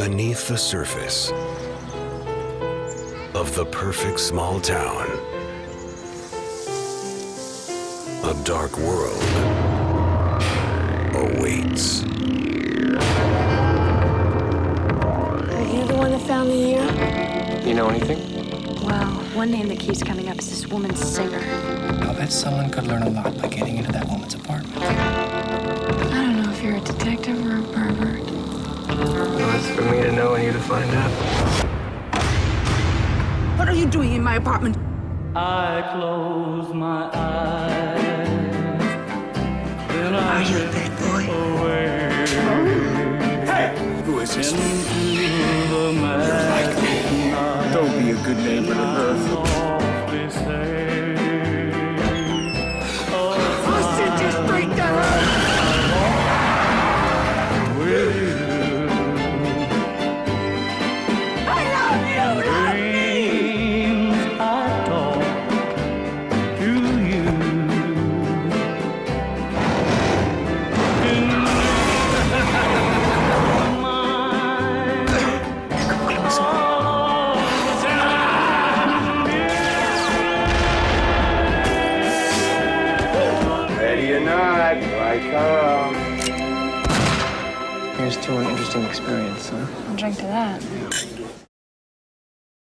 Beneath the surface of the perfect small town, a dark world awaits. Are you the one that found the ear? You know anything? Well, one name that keeps coming up is this woman singer. I'll bet someone could learn a lot by getting into that woman's to know and you to find out. What are you doing in my apartment? I close my eyes. Then I Are you a bad boy? Who is this? the magic Don't be a good neighbor to her. Not, I come. Here's to an interesting experience, huh? I'll drink to that.